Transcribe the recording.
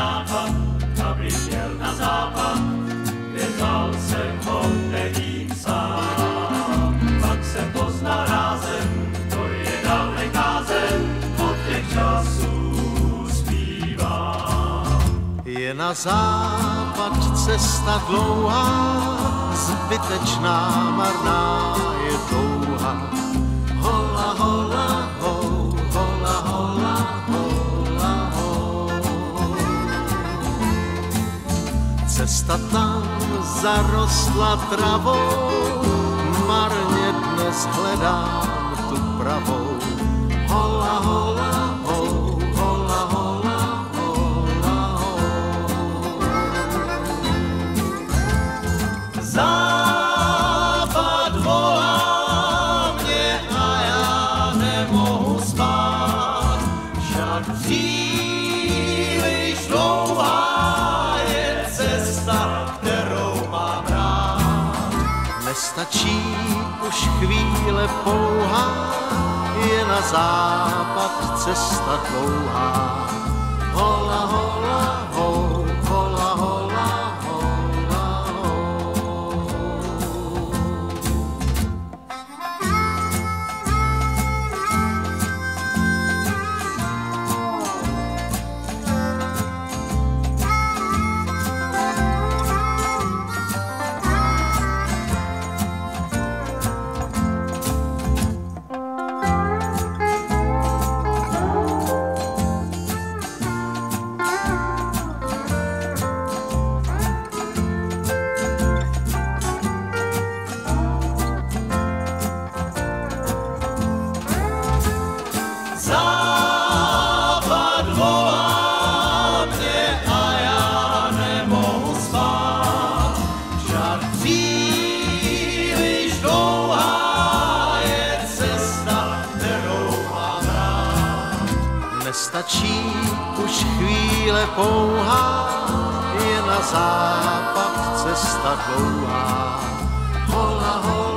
západ, aby měl na západ, vězal jsem ho, nevím sám. Pak jsem poznal rázem, to je daleká zem, od těch časů zpívám. Je na západ cesta dlouhá, zbytečná, marná je touha. Cesta tam zarostla travou, marně dnes hledám tu pravou. Hola, hola, ho, hola, hola, hola, ho. Západ volá mě a já nemohu spát. Však příliš Nestačí už chvíle pouhá, je na západ cesta dlouhá. Nestačí už chvíle pouhá, je na západ cesta dlouhá. Hola, hola,